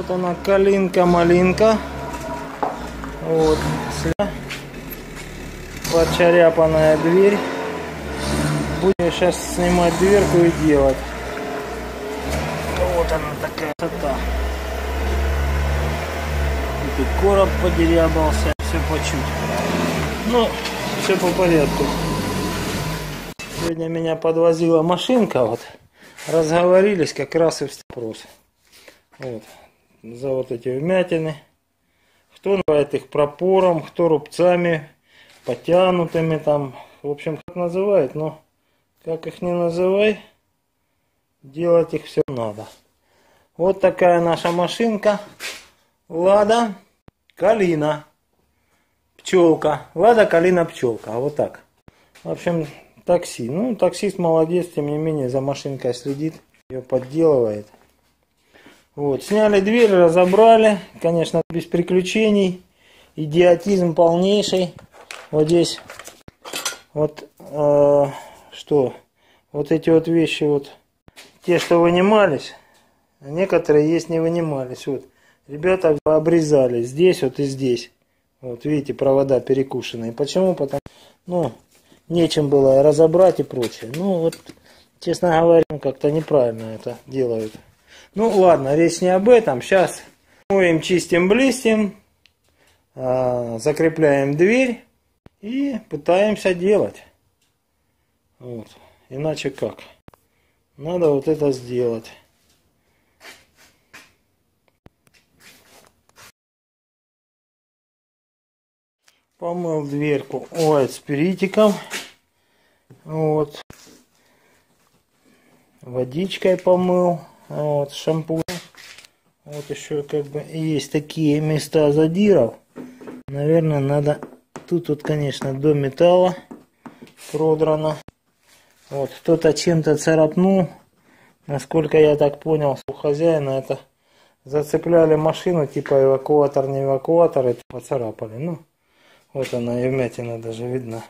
Вот она, калинка-малинка. Вот. Подчаряпанная дверь. Будем сейчас снимать дверку и делать. Вот она такая красота. И короб подерябался, все по чуть. Ну, все по порядку. Сегодня меня подвозила машинка, вот. Разговорились как раз и вопрос. Вот. За вот эти вмятины. Кто называет их пропором, кто рубцами, потянутыми там. В общем, как называет, но как их не называй, делать их все надо. Вот такая наша машинка. Лада Калина. Пчелка. Лада Калина Пчелка. А вот так. В общем, такси. Ну, таксист молодец, тем не менее, за машинкой следит. Ее подделывает. Вот, сняли дверь, разобрали. Конечно, без приключений. Идиотизм полнейший. Вот здесь вот э, что? Вот эти вот вещи вот. Те, что вынимались. Некоторые есть не вынимались. Вот. Ребята обрезали здесь вот и здесь. Вот видите, провода перекушенные. Почему? Потому ну, нечем было разобрать и прочее. Ну вот, честно говоря, как-то неправильно это делают. Ну ладно, речь не об этом. Сейчас моем, чистим, блестим, а, закрепляем дверь и пытаемся делать. Вот. Иначе как? Надо вот это сделать. Помыл дверку ой, спиритиком. Вот. Водичкой помыл. Вот, шампунь. Вот еще как бы есть такие места задиров. Наверное, надо... Тут вот, конечно, до металла продрано. Вот, кто-то чем-то царапнул. Насколько я так понял, у хозяина это зацепляли машину, типа эвакуатор, не эвакуатор, это поцарапали. Ну, вот она и вмятина даже видна.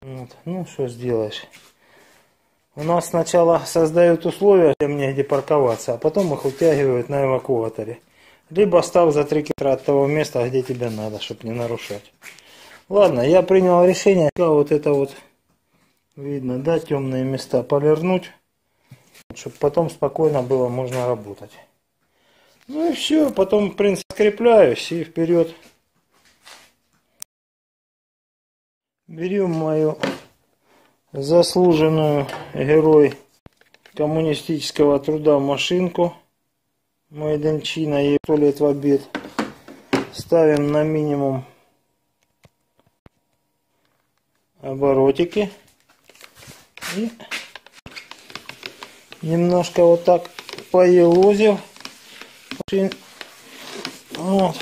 Вот. Ну, что сделаешь. У нас сначала создают условия, мне где парковаться, а потом их утягивают на эвакуаторе. Либо став за 3 километра от того места, где тебе надо, чтобы не нарушать. Ладно, я принял решение, вот это вот видно, да, темные места полирнуть, чтобы потом спокойно было можно работать. Ну и все, потом, в принципе, скрепляюсь и вперед. Берем мою заслуженную герой коммунистического труда машинку Майданчина, ей то лет в обед. Ставим на минимум оборотики. И немножко вот так поелозив. Вот.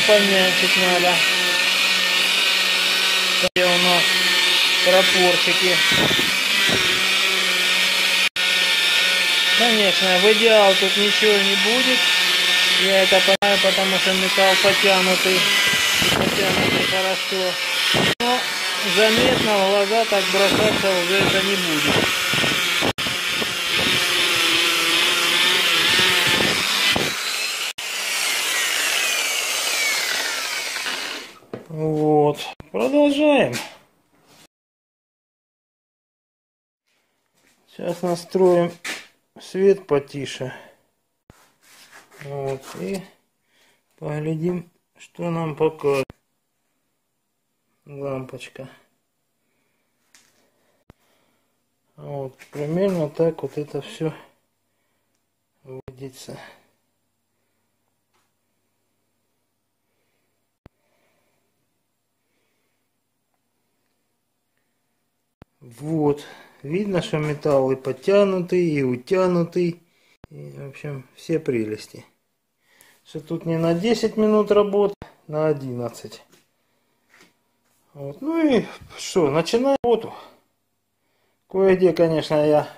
Помячить надо. Где у нас пропорчики. Конечно, в идеал тут ничего не будет. Я это понимаю, потому что металл потянутый. Потянутый хорошо. Но заметно в глаза так бросаться уже это не будет. Вот. Продолжаем. Сейчас настроим свет потише. Вот. И поглядим, что нам покажет лампочка. Вот. Примерно так вот это все выглядится. Вот. Видно, что металл и подтянутый, и утянутый. И, в общем, все прелести. Что тут не на 10 минут работы, на 11. Вот. Ну и что, начинаем работу. Кое-где, конечно, я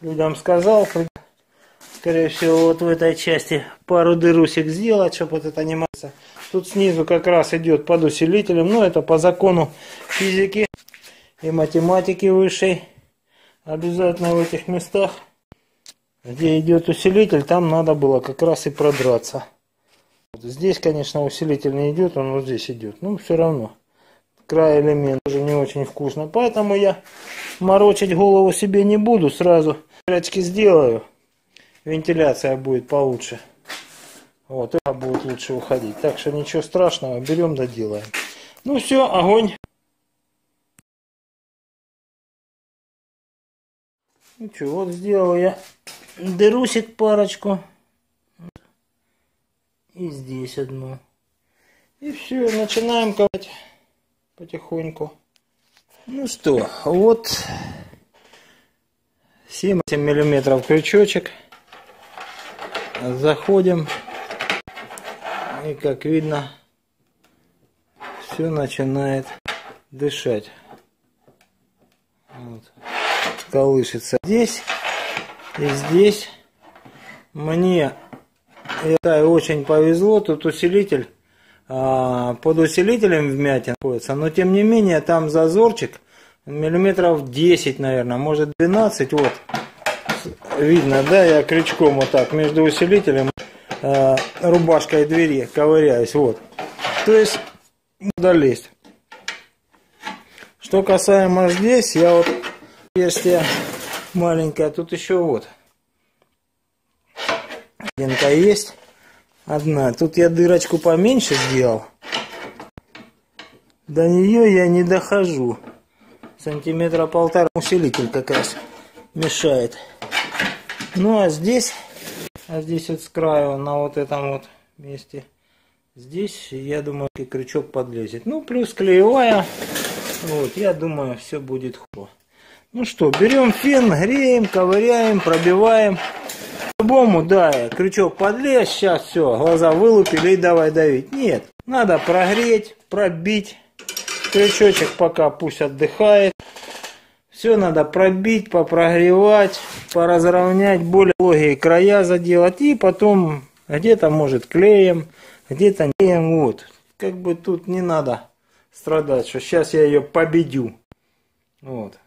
людям сказал, скорее всего, вот в этой части пару дырусик сделать, чтобы вот не маться. Тут снизу как раз идет под усилителем, но это по закону физики и математики высшей. Обязательно в этих местах, где идет усилитель, там надо было как раз и продраться. Вот здесь, конечно, усилитель не идет, он вот здесь идет. Но все равно. Край элемент уже не очень вкусно. Поэтому я морочить голову себе не буду. Сразу дырочки сделаю. Вентиляция будет получше. Вот, это будет лучше уходить. Так что ничего страшного. Берем, доделаем. Ну все, огонь. Ну что, вот сделал я дырусик парочку. И здесь одну. И все, начинаем ковать потихоньку. Ну что, вот 7 миллиметров крючочек. Заходим. И как видно, все начинает дышать. Вот. Колышется здесь и здесь. Мне это очень повезло, тут усилитель, а, под усилителем вмятин находится, но тем не менее там зазорчик миллиметров 10, наверное, может 12, вот. Видно, да, я крючком вот так между усилителем э, рубашкой двери ковыряюсь, вот. То есть, надо. Что касаемо здесь, я вот отверстие маленькое, тут еще вот. Ленка есть. Одна. Тут я дырочку поменьше сделал. До нее я не дохожу. Сантиметра полтора усилитель как раз мешает. Ну а здесь, а здесь вот с краю, на вот этом вот месте, здесь, я думаю, крючок подлезет. Ну, плюс клеевая. Вот, я думаю, все будет хорошо. Ну что, берем фен, греем, ковыряем, пробиваем. По-любому, да, крючок подлез, сейчас все, глаза вылупили и давай давить. Нет, надо прогреть, пробить. Крючочек пока пусть отдыхает. Все надо пробить, попрогревать, поразровнять, более логие края заделать. И потом где-то может клеем, где-то клеем. Вот. Как бы тут не надо страдать, что сейчас я ее победю. Вот.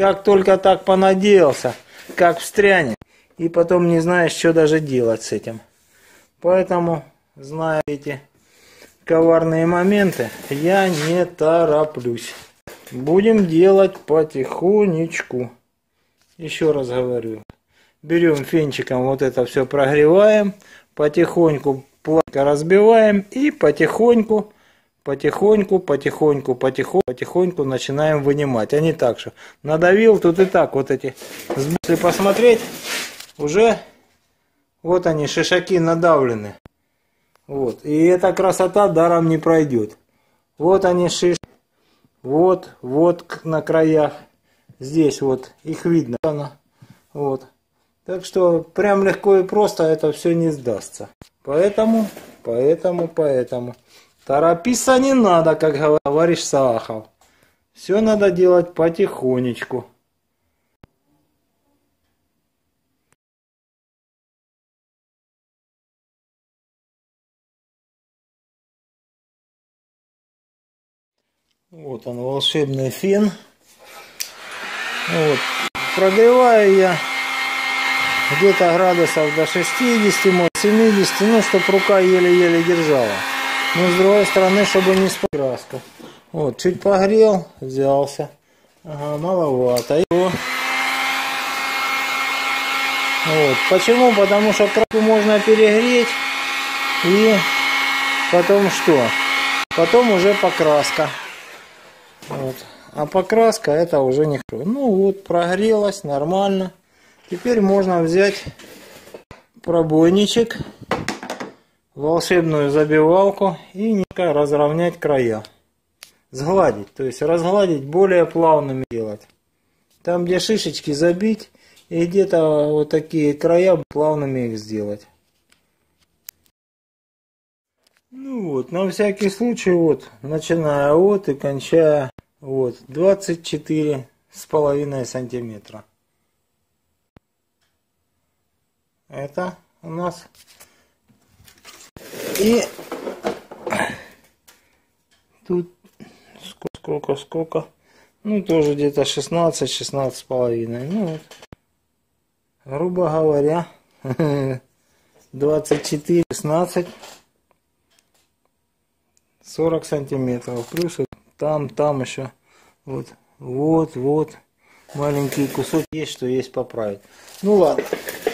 Как только так понадеялся, как встрянет и потом не знаешь, что даже делать с этим. Поэтому, зная эти коварные моменты, я не тороплюсь. Будем делать потихонечку. Еще раз говорю. Берем фенчиком вот это все прогреваем, потихоньку платка разбиваем и потихоньку, потихоньку, потихоньку, потихоньку, потихоньку начинаем вынимать. А так, что надавил тут и так вот эти. Если посмотреть, уже вот они, шишаки надавлены. Вот. И эта красота даром не пройдет. Вот они шиш. Вот, вот на краях. Здесь вот их видно. Вот. Так что прям легко и просто это все не сдастся. Поэтому, поэтому, поэтому. Торопиться не надо, как говоришь Сахов. Все надо делать потихонечку. Вот он, волшебный фен. Вот. Прогреваю я где-то градусов до 60, может 70, ну, чтобы рука еле-еле держала. Но с другой стороны, чтобы не краска. Вот, чуть погрел, взялся. Ага, маловато. Его. Вот. Почему? Потому что краску можно перегреть и потом что? Потом уже покраска. Вот. А покраска это уже не Ну вот, прогрелась нормально. Теперь можно взять пробойничек, волшебную забивалку и немного разровнять края. Сгладить, то есть разгладить более плавными делать. Там, где шишечки забить, и где-то вот такие края плавными их сделать. Ну вот, на всякий случай, вот, начиная от и кончая вот, 24 с половиной сантиметра. Это у нас. И тут сколько, сколько, ну тоже где-то 16, 16 с половиной. Ну вот, грубо говоря, 24, 16, 40 сантиметров. Плюс там, там еще вот, вот, вот маленький кусок есть, что есть поправить. Ну ладно,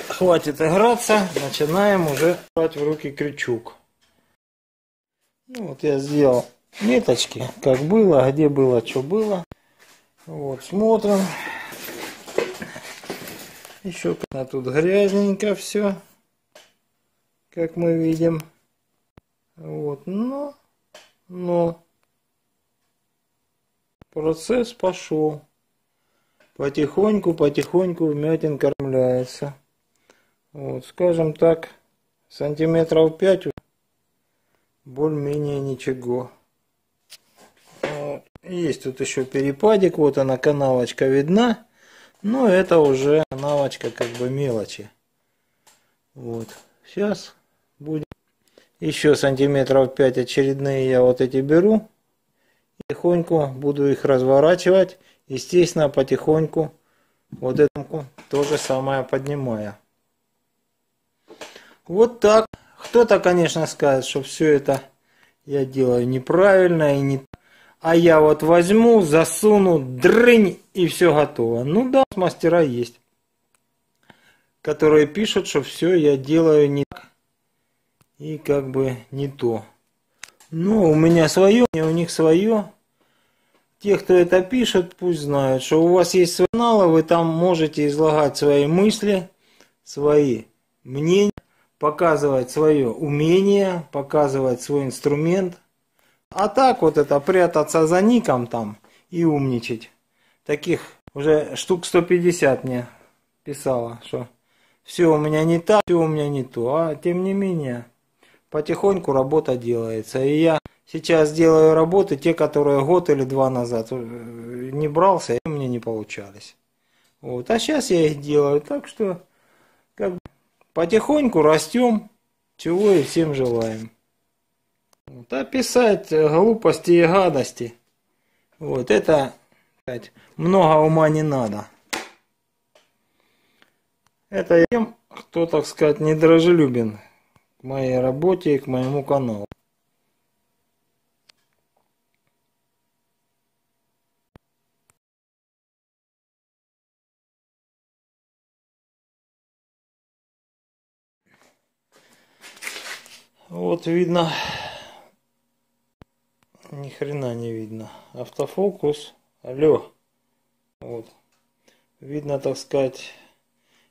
хватит играться, начинаем уже брать в руки крючок. Ну вот я сделал меточки, как было, где было, что было. Вот, смотрим. Еще тут грязненько все, как мы видим. Вот, но, но процесс пошел. Потихоньку, потихоньку вмятин кормляется. Вот, скажем так, сантиметров 5 более-менее ничего. Вот. Есть тут еще перепадик, вот она канавочка видна, но это уже канавочка как бы мелочи. Вот, сейчас будет еще сантиметров 5 очередные я вот эти беру. Тихоньку буду их разворачивать Естественно, потихоньку вот этому то же самое поднимая. Вот так. Кто-то, конечно, скажет, что все это я делаю неправильно и не а я вот возьму, засуну, дрынь и все готово. Ну да, мастера есть, которые пишут, что все я делаю не так и как бы не то. Ну, у меня свое, у них свое. Те, кто это пишет, пусть знают, что у вас есть свои каналы, вы там можете излагать свои мысли, свои мнения, показывать свое умение, показывать свой инструмент. А так вот это прятаться за ником там и умничать. Таких уже штук 150 мне писала, что все у меня не так, все у меня не то. А тем не менее, потихоньку работа делается. И я Сейчас делаю работы, те, которые год или два назад э, не брался, и мне не получались. Вот. А сейчас я их делаю, так что потихоньку растем, чего и всем желаем. Вот. А писать глупости и гадости, вот это сказать, много ума не надо. Это тем, кто, так сказать, недружелюбен к моей работе и к моему каналу. Вот видно, ни хрена не видно. Автофокус, алло. Вот. Видно, так сказать,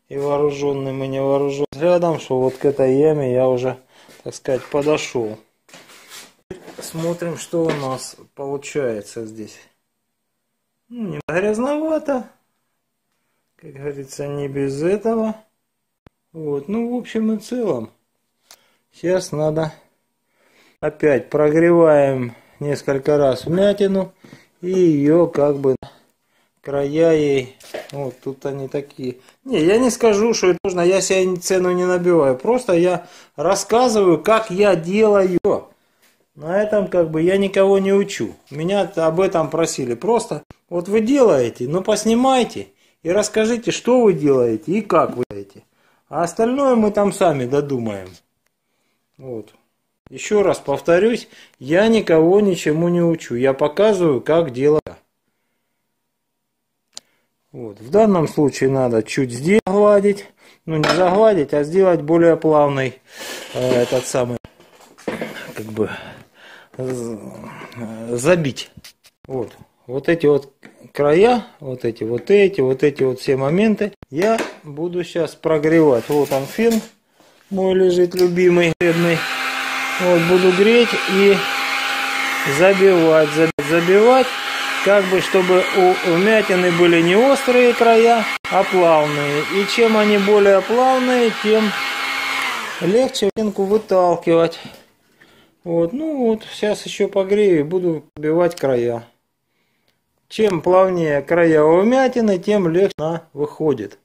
и вооруженным, и невооруженным взглядом, что вот к этой яме я уже, так сказать, подошел. Смотрим, что у нас получается здесь. Ну, не грязновато. Как говорится, не без этого. Вот, ну, в общем и целом. Сейчас надо опять прогреваем несколько раз вмятину и ее как бы края ей. Вот тут они такие. Не я не скажу что это нужно я себе цену не набиваю. Просто я рассказываю как я делаю. На этом как бы я никого не учу. Меня об этом просили. Просто вот вы делаете ну поснимайте и расскажите что вы делаете и как вы делаете. А остальное мы там сами додумаем вот. Еще раз повторюсь, я никого ничему не учу. Я показываю, как делать. Вот. В данном случае надо чуть здесь гладить. Ну, не загладить, а сделать более плавный э, этот самый, как бы, забить. Вот. Вот эти вот края, вот эти, вот эти, вот эти вот все моменты я буду сейчас прогревать. Вот он фен мой лежит любимый, бедный. Вот буду греть и забивать, забивать, как бы, чтобы у вмятины были не острые края, а плавные. И чем они более плавные, тем легче венку выталкивать. Вот, ну вот, сейчас еще погрею и буду забивать края. Чем плавнее края у вмятины, тем легче она выходит.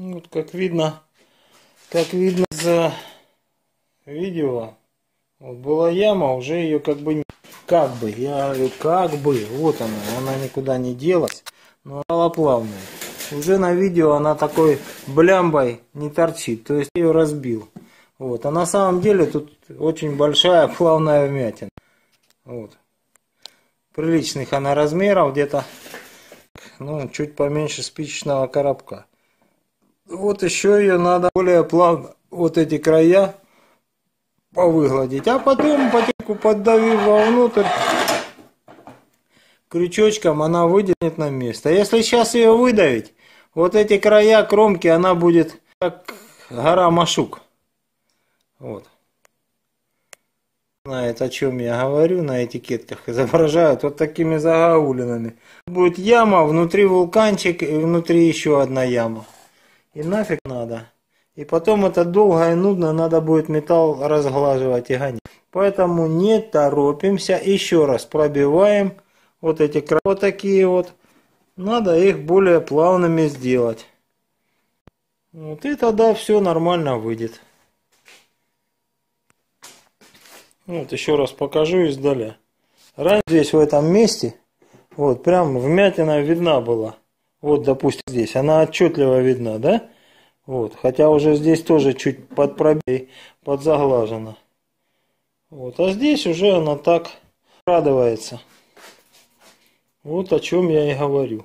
Вот как видно, как видно за видео, вот была яма, уже ее как бы, как бы, я как бы, вот она, она никуда не делась, но она плавная. Уже на видео она такой блямбой не торчит, то есть я ее разбил. Вот, а на самом деле тут очень большая плавная вмятина. Вот. Приличных она размеров, где-то, ну, чуть поменьше спичечного коробка. Вот еще ее надо более плавно, вот эти края повыгладить. А потом потихоньку поддавив вовнутрь, крючочком она выдернет на место. Если сейчас ее выдавить, вот эти края кромки, она будет как гора машук. Вот. Знает, о чем я говорю, на этикетках изображают вот такими загаулинами. Будет яма, внутри вулканчик и внутри еще одна яма. И нафиг надо. И потом это долго и нудно, надо будет металл разглаживать и гонять. Поэтому не торопимся. Еще раз пробиваем вот эти края. Вот такие вот. Надо их более плавными сделать. Вот и тогда все нормально выйдет. Вот еще раз покажу издаля. Раньше здесь в этом месте, вот прям вмятина видна была. Вот, допустим, здесь. Она отчетливо видна, да? Вот. Хотя уже здесь тоже чуть под пробей, подзаглажена. Вот. А здесь уже она так радуется. Вот о чем я и говорю.